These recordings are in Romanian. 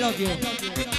love you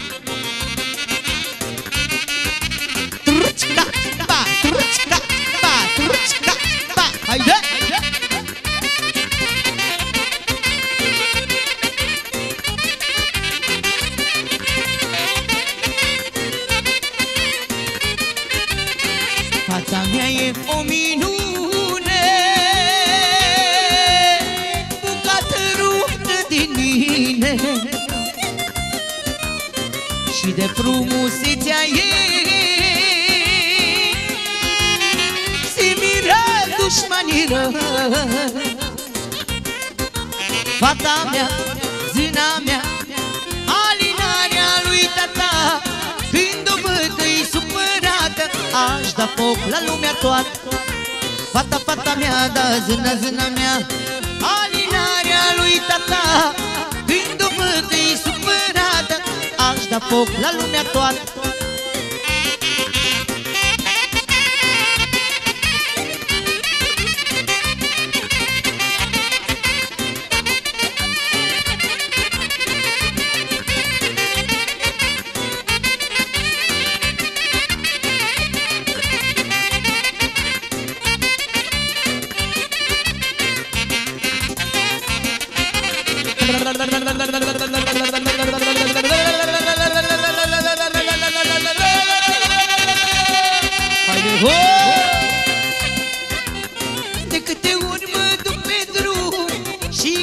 Fata mea, zâna mea Alinarea lui tata Când o văd îi supărată Aș da foc la lumea toată. Fata, fata mea, da, zâna, zâna mea Alinarea lui tata Când o văd îi supărată Aș da foc la lumea toată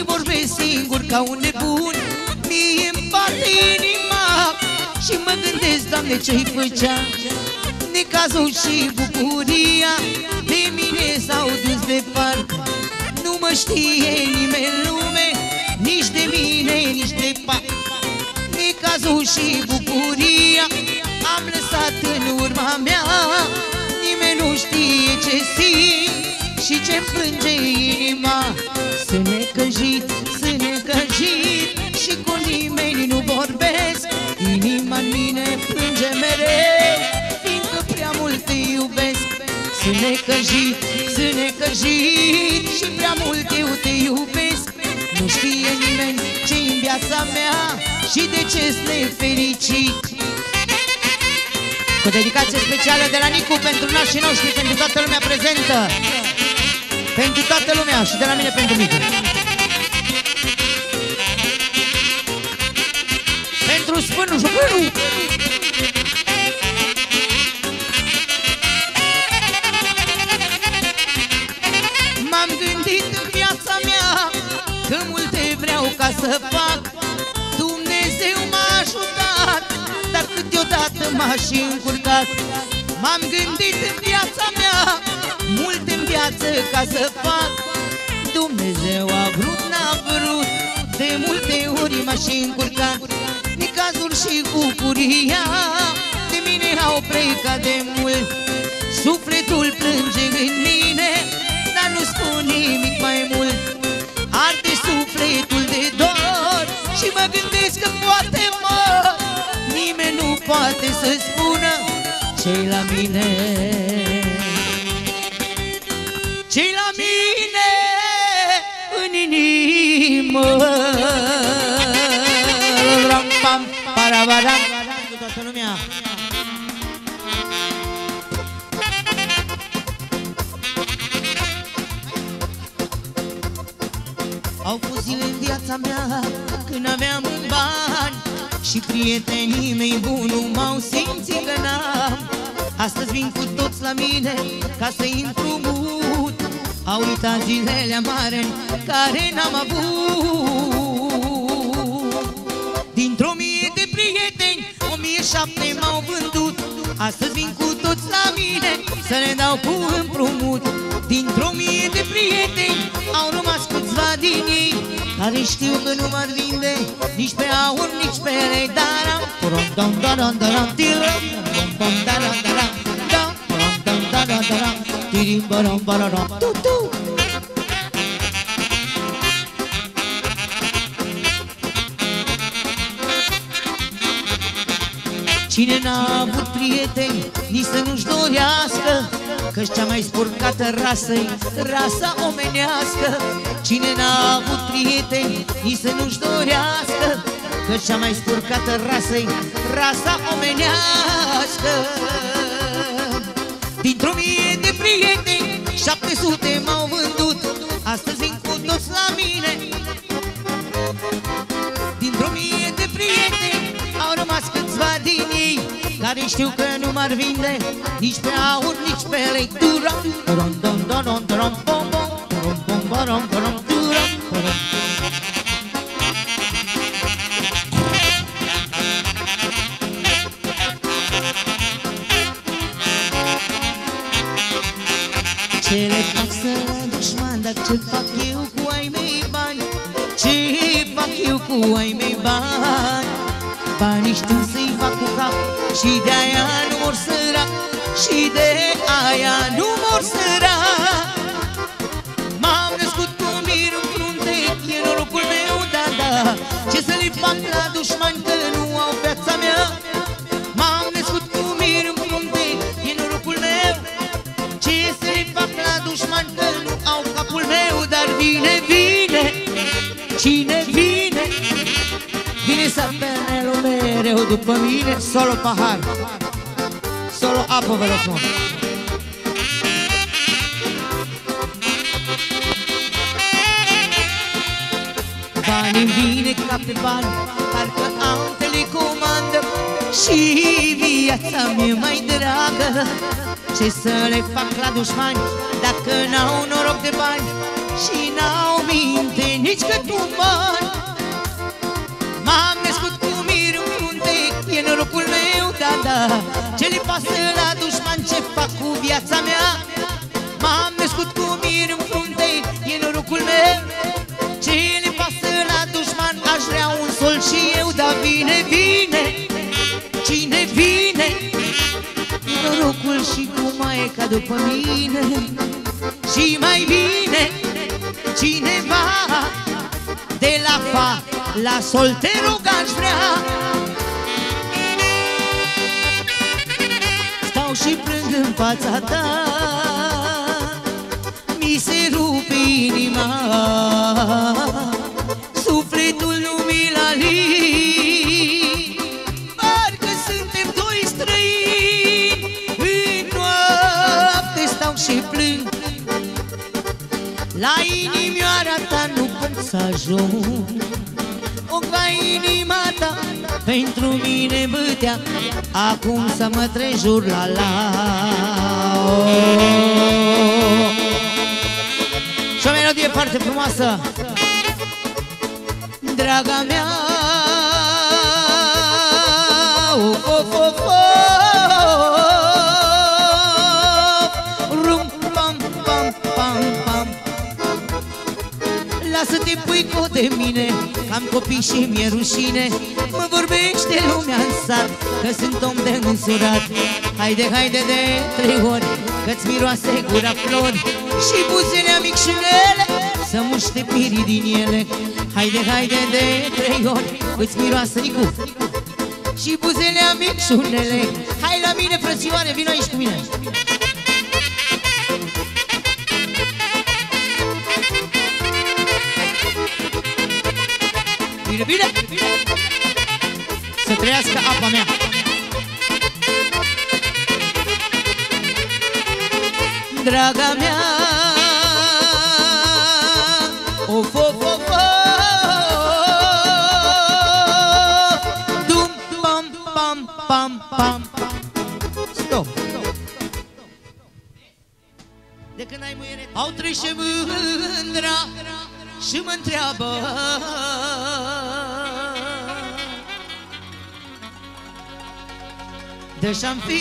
vorbesc singur ca un nebun. Mie îmi bate inima Și mă gândesc, Doamne, ce-i făcea? Necazul și bucuria De mine s-au dus departe Nu mă știe nimeni în lume Nici de mine, nici de pa Necazul și bucuria Am lăsat în urma mea. Nimeni nu știe ce simt Și ce plânge inima. Sunt necăjit, sunt necăjit Și cu nimeni nu vorbesc. Inima în mine plânge mereu Fiindcă prea mult te iubesc. Sunt necăjit, sunt necăjit Și prea mult eu te iubesc. Nu știe nimeni ce în viața mea Și de ce-s nefericit. Cu dedicație specială de la Nicu pentru nașii noștri, pentru toată lumea prezentă Pentru toată lumea și de la mine pentru Nicu Pentru spânul șopânul M-am gândit în viața mea Că multe vreau ca să fac. Dumnezeu m-a ajutat Dar câteodată m-a și încurcat. M-am gândit în viața mea Multe în viață ca să fac. Dumnezeu a vrut, n-a vrut. De multe ori m-aș și încurcat Necazul și bucuria De mine au plecat de mult Sufletul plânge în mine Dar nu spun nimic mai mult. Arde sufletul de dor Și mă gândesc că poate mă Nimeni nu poate să spună ce la mine ce la mine în inimă. Ram, pam, parabaram Cu toată lumea. Au fost zile în viața mea Când aveam bani Și prietenii mei buni Nu m-au simțit că n-am. Astăzi vin cu toți la mine Ca să-i împrumut Au uitat zilele amare Care n-am avut Dintr-o mie de prieteni O mie șapte m-au vândut Astăzi vin cu toți la mine Să le dau cu împrumut Dintr-o mie de prieteni Au rămas câțiva din ei Care știu că nu m-ar vinde Nici pe aur, nici pe lei Dar am Pom, dom, daram, daram, tiram Pom, pom, daram, daram Da, pom, dom, daram, daram Tirim, baram, bararam Tu, tu Cine n-a avut prieteni, nici să nu-și dorească Că-și cea mai spurcată rasă rasa omenească. Cine n-a avut prieteni, nici să nu-și dorească Că cea mai spurcată rasă rasa omenească Dintr-o mie de prieteni 700 m-au vândut Astăzi vin cu toți la mine Dintr-o mie de prieteni Au rămas câțiva din ei Care știu că nu m-ar vinde Nici pe aur, nici pe lectură Rom, dom, dom, dom, dom, bom, bom, bom, bom, bom, bom, bom, cu ai mei bani? Banii știu să-i fac cu cap și de-aia nu mor sărac Și de aia nu mor sărac M-am născut cu mir în frunte, e norocul meu, da, da Ce să le fac la dușmani că penelul mereu după mine Solo pahar. Solo apă vă rog frumos Banii vine ca pe bani Parcă am telecomandă. Și viața mea mai dragă. Ce să le fac la dușmani Dacă n-au noroc de bani? Și n-au minte nici cât un meu, da, da Ce le pasă la dușman ce fac cu viața mea? M-am născut cu mir în frunte E norocul meu. Ce le pasă la dușman Aș vrea un sol și eu Dar vine, vine. Cine vine? Norocul și cum mai e ca după mine. Și mai bine Cineva. De la fa la sol te rog aș vrea Stau și plâng în fața ta. Mi se rupe inima. Sufletul nu mi-l Parcă suntem doi străini În noapte stau și plâng. La inimioara ta nu pot să ajung. Oca inima ta pentru mine bătea Acum să mă trejur la la. Și o melodie foarte frumoasă. Draga mea. Of, of, of, of Rum, pam, pam, pam, pam. Lasă-te puico de mine Am copii și mi-e rușine. Mă vorbește lumea în sat Că sunt om de însurat. Haide, haide de trei ori Că-ți miroase gura flori Și buzele micșunele Să muște pirii din ele. Haide, haide de trei ori Îți miroase Nicu Și buzele micșunele Hai la mine, frățioare, vino aici cu mine Bine, bine! Să trăiască apa mea! Draga mea Of, of, of, of Dum, pam, pam, pam, pam Stop! De când ai muiere Au trece mândra Și mă întreabă دشم فیر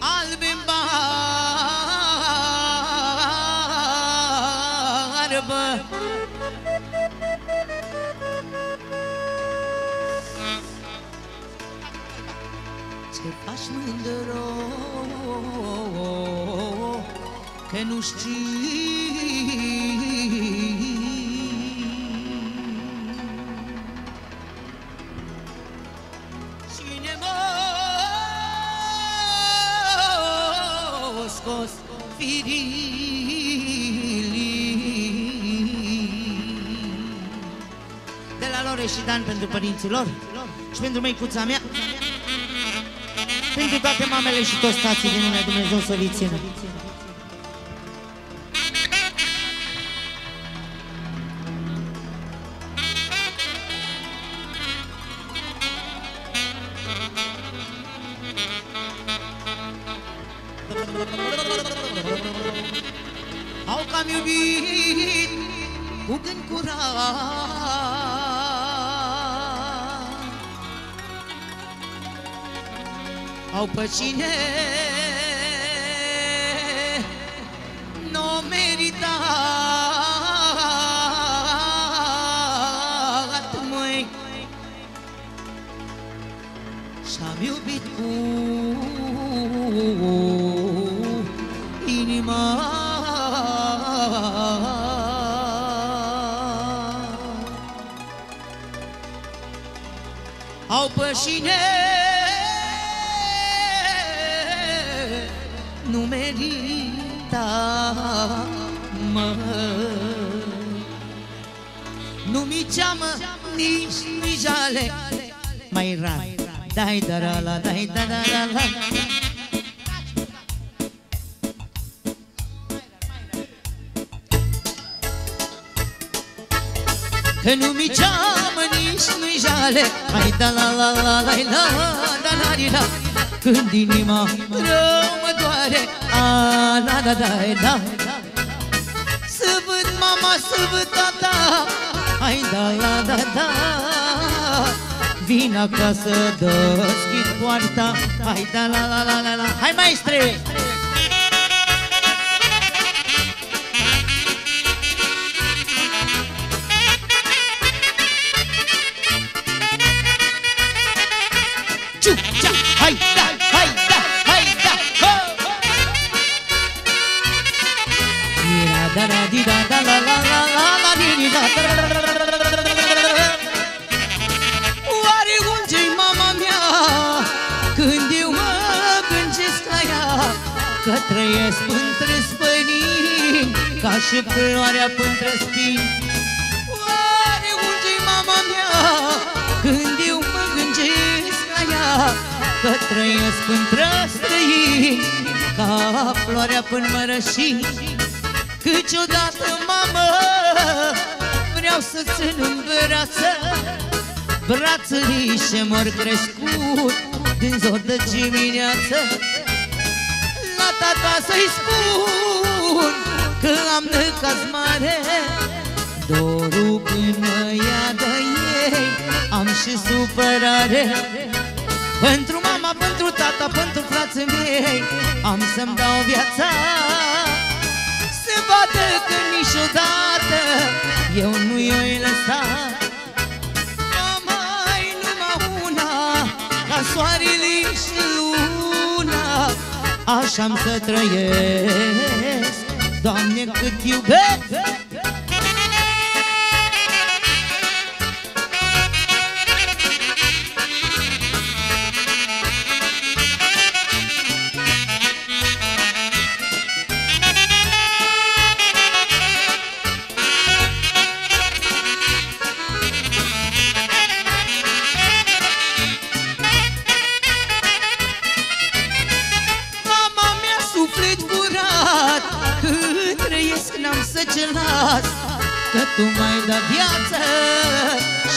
قلب بارب چه پشمندرو که نوشتی firii. De la Lore și Dan pentru părinții lor Și pentru măicuța mea. Pentru toate mamele și toți tații din lumea Dumnezeu să vi țină. bucura Au pe cine Au pășine Nu merita mă. Nu mi ceamă nici mi jale Mai rar. Dai da la la dai da da la la. Că nu mi ceamă nici nu-i jale Hai da la la la la la da la la la Când inima rău mă doare A la la da la Să văd mama, să văd tata Hai da la da da. Vin acasă, deschid poarta Hai da la la la la la. Hai maestre! Și floarea pântre spini Oare unde mama mea Când eu mă gândesc la ea Că trăiesc între străini Ca floarea până mărășini Câteodată, mamă, vreau să țin în brață Brațele și mor crescut din zor de dimineață. La tata să-i spun că am necaz mare Dorul când mă ia de ei am și supărare. Pentru mama, pentru tata, pentru frații mei Am să-mi dau viața. Se vadă că niciodată eu nu i-o lăsa. Mama-i numai una Ca soarele și luna Așa-am să trăiesc Doamne, cât iubesc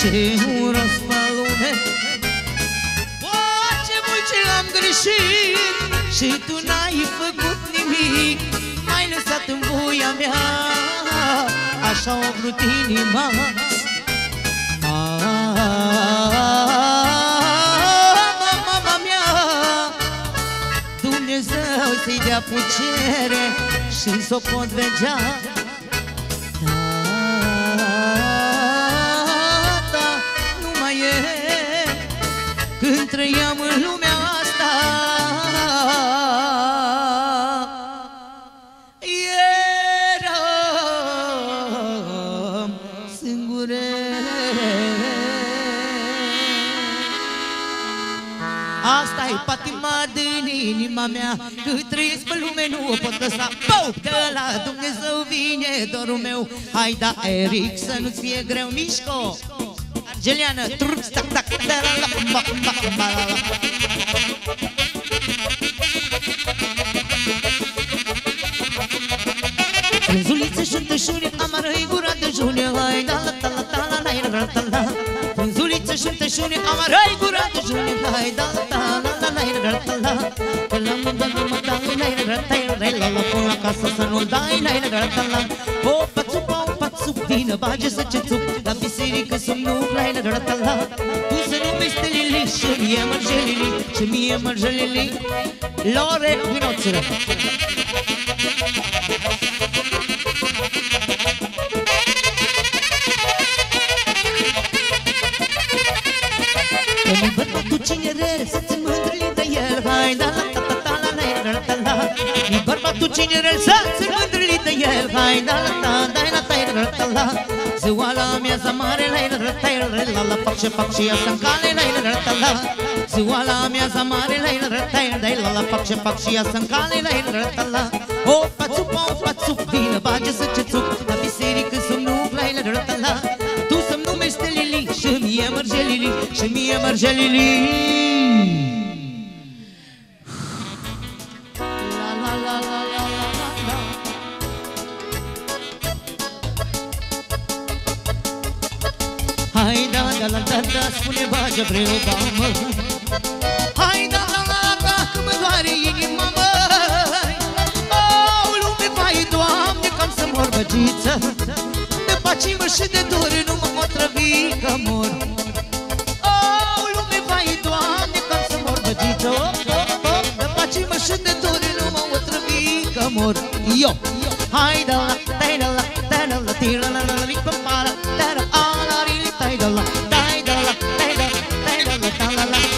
Și un rost pe lume Poate mult ce am greșit Și tu n-ai făcut nimic. M-ai lăsat în voia mea Așa o vrut inima. Mama mea Dumnezeu să-i dea putere și să o pot vedea asta e patima din inima mea Cât trăiesc pe lume nu o pot lăsa Pau! De la Dumnezeu vine dorul meu Hai da, Eric, să nu-ți fie greu, mișco Geliană Truc, stac, tac, da, la, la, ba, ba, ba, la, la. Frunzuliță și întâșune, amară-i gura de june Hai, da, la, শুনে আমার এই গুরা শুনে নাই দা দা দা নাই রতলা কলম বলম দাই নাই রতাই রেলা কোলা কাসসনু দাই নাই রতলা ও পচু পাও পচু দিন বাজে সচ চু দাবি সিরি কসনু নাই রতলা তু সনু মিস্তিলি শুনি আমার জলিলি শুনি আমার জলিলি লরে বিনোচরা Thank you. Bărbatul cinerel să-ți mândri de el Hai da la ta da la ta la la la Ziua la miaza mare la la la la la la Fac și fac și ia să-mi cale la la la la la Ziua la miaza mare la la la la la la Fac și fac și ia să-mi cale la la la la O pațup, o pațup, vină bage să ce țup La biserică să-mi nuc la la la la Tu să-mi numește Lili și mie mărgelili Și mie mărgelili La Hai da da la da da spune bage vreau bamă. Hai da la la la că mă doare inima măi. Oh, lume vai, Doamne, cam să mor băgiță De pacimă și de dor nu mă otrăvi că mor. Oh, lume vai, Doamne, cam să mor băgiță oh, oh, oh, De pacimă și de dor nu mă otrăvi amor. Y yo, ay, de la, de la, de la, de la, de la, mi compadre, de la, a la, de la, de la, la, de la, de la, de la, de la, de la, de la,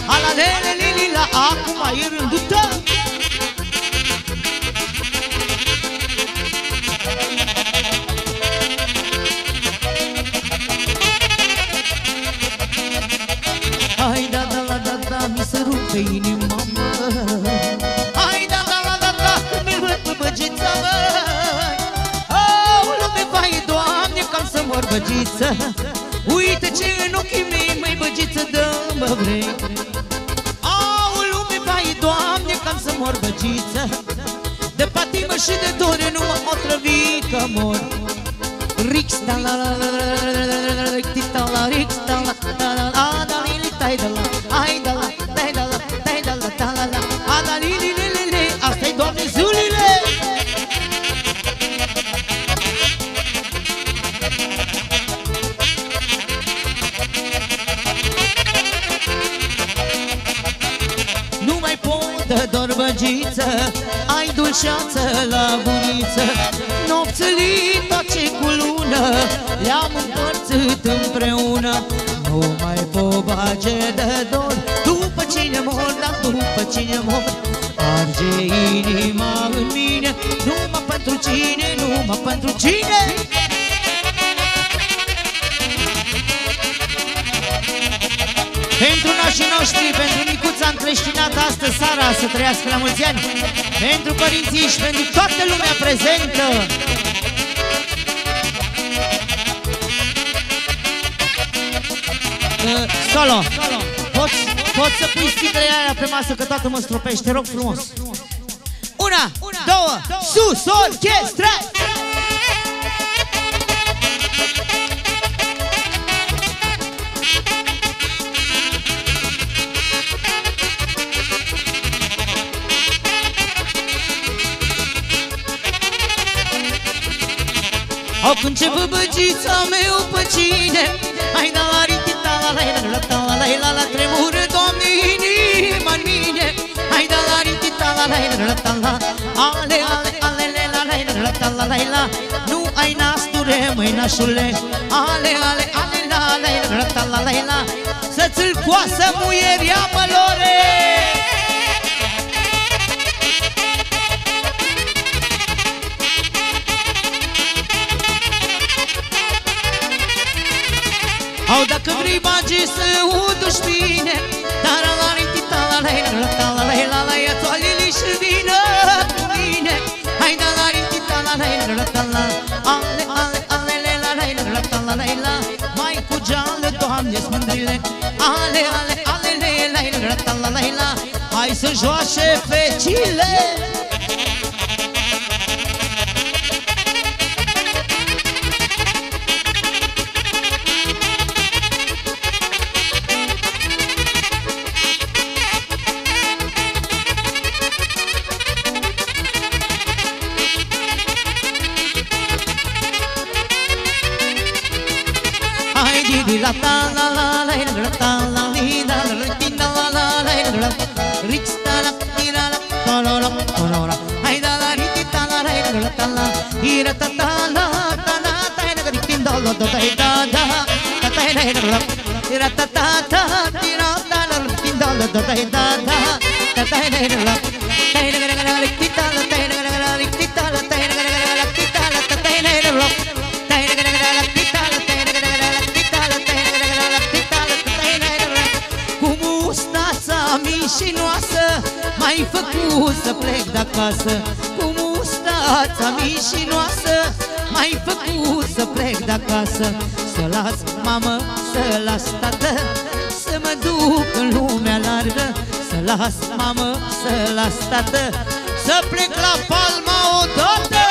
dulceață la guriță Nopțălii toate cu lună Le-am împărțit împreună. Nu mai pot bage de dor După cine mor, dar după cine mor. Arge inima în mine Numai pentru cine, numai pentru cine Pentru nașii noștri, pentru micuța încleștinată astă seara să trăiască la mulți ani. Pentru părinții și pentru toată lumea prezentă. Uh, Solo, poți, poți să pui sticlele aia pe masă că toată mă stropește, te rog frumos. Una, două, sus, orchestra! Au când ce băbăgița meu pe cine Hai da la riti ta la la la la ta la la la la Tremură, Doamne, inima în mine Hai da la riti ta la la la la ta la Ale, ale, ale, le, la la la la ta la la la Nu ai nasture, măi nașule Ale, ale, ale, la la la la ta la la la Să-ți-l coasă muieria, mălore Au ce să uduși bine Taralariti, talalai, talalai, lalai Toalele și vină cu mine. Hai talariti, la talalai Ale, ale, ale, le, lalai, talalai, la. Mai cu geală, Doamne, smândrile Ale, ale, ale, le, lalai, talalai, la. Hai să joace fecile di la ta la la la la ta la li la la la ti la la la la la rich ta la ti la la ta la la la la la ri ti ta la la la ta la ta la ta la ta la ga ti da la da ta ta la la i ra ta ta ta ti ra la ti da la da da da ta ta la la ta la ga ti M-ai făcut să plec de acasă Cu mustața mișinoasă. M-ai făcut să plec de acasă Să las mamă, să las tată Să mă duc în lumea largă. Să las mamă, să las tată Să plec la Palma odată.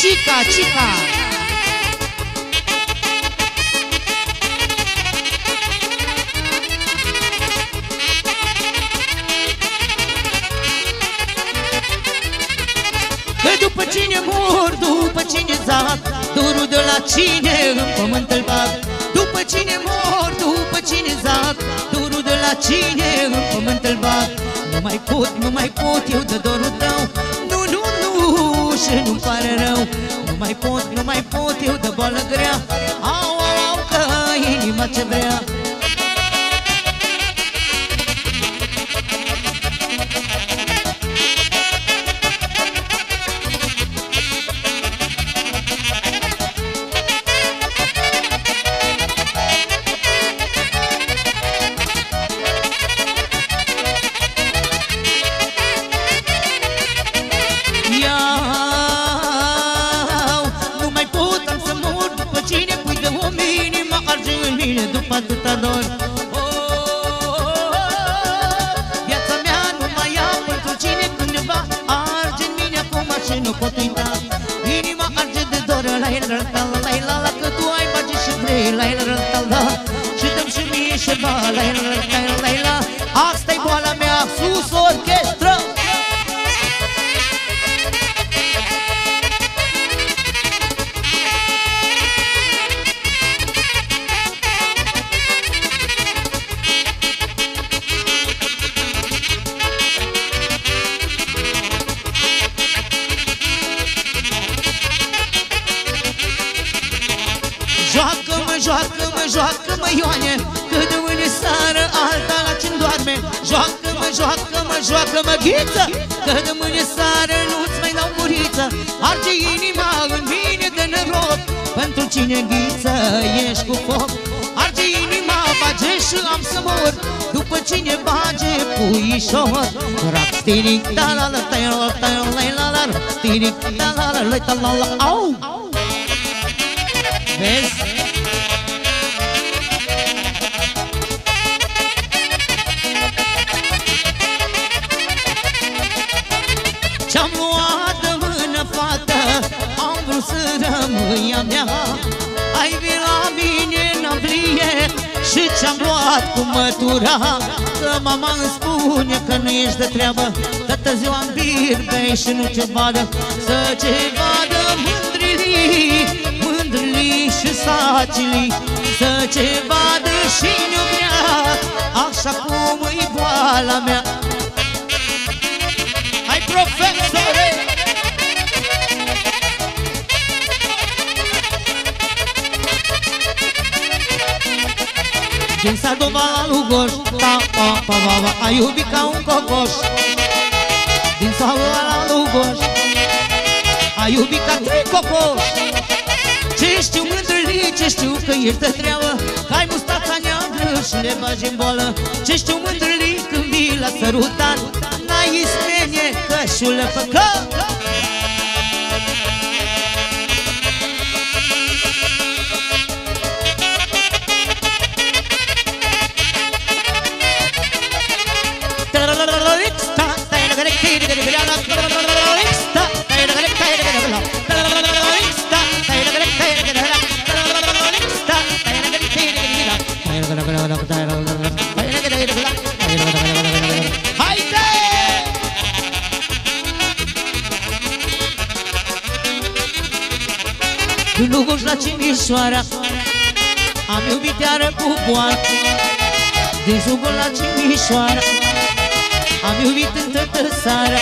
Chica, chica cine mor, după cine zac Dorul de la cine în pământ îl bag După cine mor, după cine zac Dorul de la cine în pământ îl bag Nu mai pot, nu mai pot eu de dorul tău. Nu, nu, nu, și nu-mi pare rău. Nu mai pot, nu mai pot eu de boală grea. Au, au, au, că inima ce vrea joacă-mă Ioane Că de mâine sară alta la ce doarme Joacă-mă, joacă-mă, joacă-mă ghiță Că de mâine sară nu-ți mai dau muriță Arge inima în mine de noroc Pentru cine ghiță ești cu foc Arge inima, bage și am să mor După cine bage puișor Rap stiric, da la la ta la ta la la la Rap stiric, da la la la ta la la Au! Vezi? Și ce-am luat cu mătura? Că mama îmi spune că nu ești de treabă. Toată ziua în birbei și nu ce vadă. Să ce vadă mândrilii Mândrilii și sacilii. Să ce vadă și nu vrea Așa cum e boala mea Din Sadova la Lugoș Ta, pa, pa, pa, pa A iubit ca un cocoș. Din Sadova la Lugoș A iubit ca trei cocoși. Ce știu mândrălii, ce știu că ești de treabă. Că ai mustața neagră și le bagi în boală. Ce știu mândrălii când vii la sărutat N-ai ismenie cășulă făcă Cimișoara Am iubit iară cu boală Din Lugoj la Cimișoara Am iubit în toată seara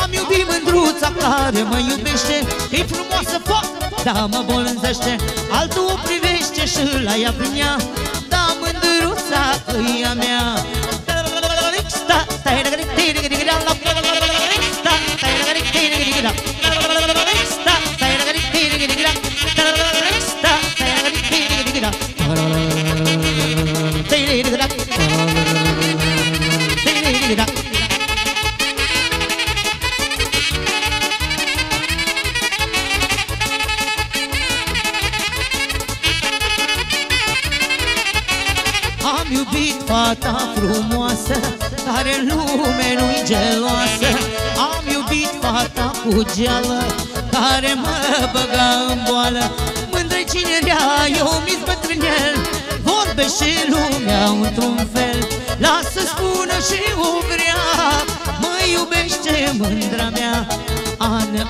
Am iubit mândruța care mă iubește E frumoasă foc, da mă bolânzește Altul o privește și la ea prin ea Da mândruța e a mea Sta, stai, Am fata frumoasă Care în lume nu-i geloasă. Am iubit fata cu geală Care mă băga în boală. Mândră cinerea, eu mi-s bătrânel Vorbește lumea într-un fel. Lasă spună și o vrea Mă iubește mândra mea. Ana,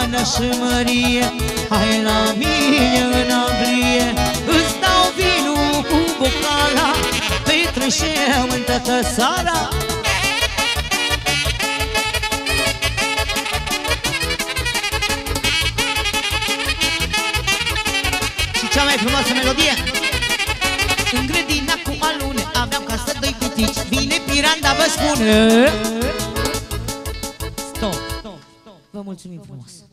Ana și Marie Hai la mine în Anglie Petreșeam în toată sala Și cea mai frumoasă melodie. În grădina cu alune Aveam casă doi cutici. Vine piranda vă spune. Stop. Vă mulțumim frumos